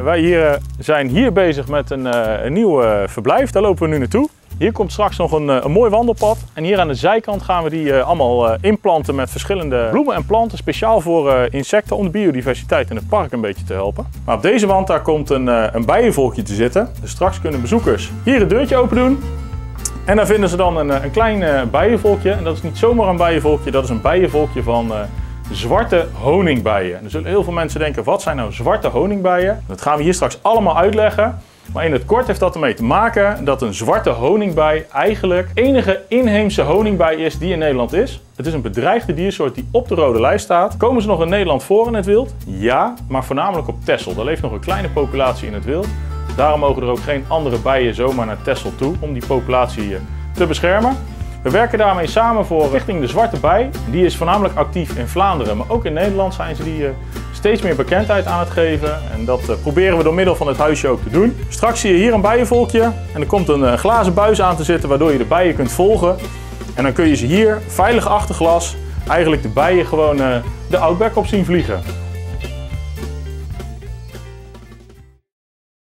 Wij hier, eh, zijn hier bezig met een, eh, een nieuw eh, verblijf. Daar lopen we nu naartoe. Hier komt straks nog een, een mooi wandelpad. En hier aan de zijkant gaan we die allemaal inplanten met verschillende bloemen en planten. Speciaal voor insecten om de biodiversiteit in het park een beetje te helpen. Maar op deze wand daar komt een, een bijenvolkje te zitten. Dus straks kunnen bezoekers hier het deurtje open doen. En dan vinden ze dan een, een klein bijenvolkje. En dat is niet zomaar een bijenvolkje, dat is een bijenvolkje van zwarte honingbijen. En er zullen heel veel mensen denken, wat zijn nou zwarte honingbijen? Dat gaan we hier straks allemaal uitleggen. Maar in het kort heeft dat ermee te maken dat een zwarte honingbij eigenlijk enige inheemse honingbij is die in Nederland is. Het is een bedreigde diersoort die op de rode lijst staat. Komen ze nog in Nederland voor in het wild? Ja, maar voornamelijk op Texel. Daar leeft nog een kleine populatie in het wild. Daarom mogen er ook geen andere bijen zomaar naar Texel toe om die populatie eh, te beschermen. We werken daarmee samen voor Richting de Zwarte Bij. Die is voornamelijk actief in Vlaanderen, maar ook in Nederland zijn ze die eh, steeds meer bekendheid aan het geven. En dat eh, proberen we door middel van het huisje ook te doen. Straks zie je hier een bijenvolkje en er komt een eh, glazen buis aan te zitten waardoor je de bijen kunt volgen. En dan kun je ze hier veilig achter glas eigenlijk de bijen gewoon de outback op zien vliegen.